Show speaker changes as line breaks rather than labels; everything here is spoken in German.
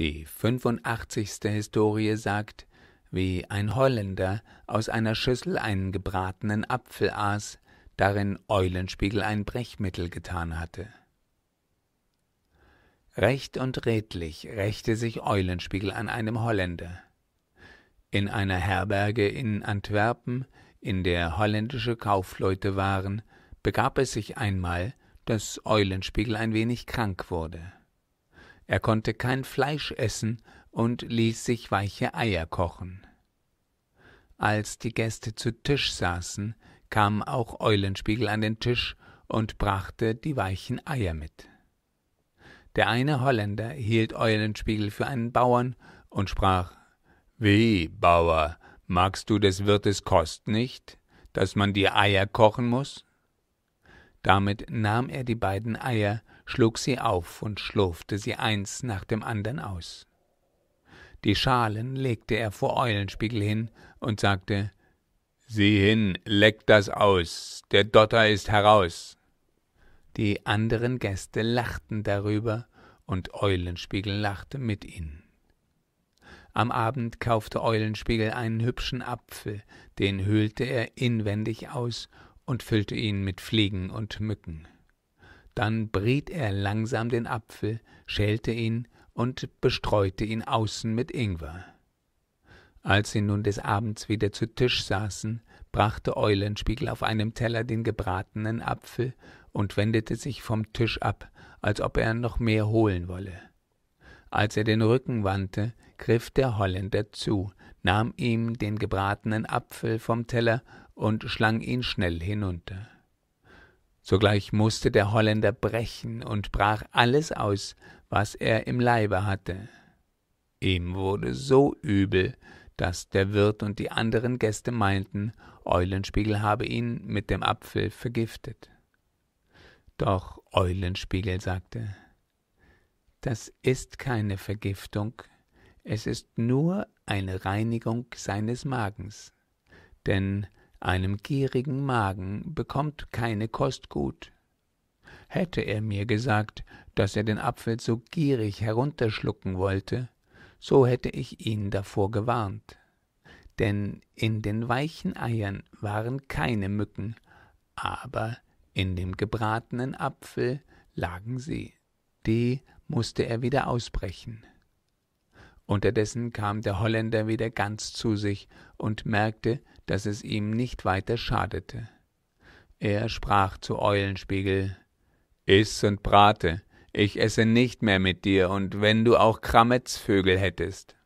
Die 85. Historie sagt, wie ein Holländer aus einer Schüssel einen gebratenen Apfel aß, darin Eulenspiegel ein Brechmittel getan hatte. Recht und redlich rächte sich Eulenspiegel an einem Holländer. In einer Herberge in Antwerpen, in der holländische Kaufleute waren, begab es sich einmal, dass Eulenspiegel ein wenig krank wurde. Er konnte kein Fleisch essen und ließ sich weiche Eier kochen. Als die Gäste zu Tisch saßen, kam auch Eulenspiegel an den Tisch und brachte die weichen Eier mit. Der eine Holländer hielt Eulenspiegel für einen Bauern und sprach Wie, Bauer, magst du des Wirtes Kost nicht, dass man die Eier kochen muss? Damit nahm er die beiden Eier, schlug sie auf und schlurfte sie eins nach dem andern aus. Die Schalen legte er vor Eulenspiegel hin und sagte Sieh hin, leck das aus, der Dotter ist heraus. Die anderen Gäste lachten darüber, und Eulenspiegel lachte mit ihnen. Am Abend kaufte Eulenspiegel einen hübschen Apfel, den höhlte er inwendig aus und füllte ihn mit Fliegen und Mücken. Dann briet er langsam den Apfel, schälte ihn und bestreute ihn außen mit Ingwer. Als sie nun des Abends wieder zu Tisch saßen, brachte Eulenspiegel auf einem Teller den gebratenen Apfel und wendete sich vom Tisch ab, als ob er noch mehr holen wolle. Als er den Rücken wandte, griff der Holländer zu, nahm ihm den gebratenen Apfel vom Teller und schlang ihn schnell hinunter. Sogleich musste der Holländer brechen und brach alles aus, was er im Leibe hatte. Ihm wurde so übel, dass der Wirt und die anderen Gäste meinten, Eulenspiegel habe ihn mit dem Apfel vergiftet. Doch Eulenspiegel sagte, das ist keine Vergiftung, es ist nur eine Reinigung seines Magens, denn einem gierigen Magen bekommt keine Kost gut. Hätte er mir gesagt, dass er den Apfel so gierig herunterschlucken wollte, so hätte ich ihn davor gewarnt. Denn in den weichen Eiern waren keine Mücken, aber in dem gebratenen Apfel lagen sie. Die musste er wieder ausbrechen. Unterdessen kam der Holländer wieder ganz zu sich und merkte, dass es ihm nicht weiter schadete. Er sprach zu Eulenspiegel Iss und brate, ich esse nicht mehr mit dir, und wenn du auch Krametzvögel hättest.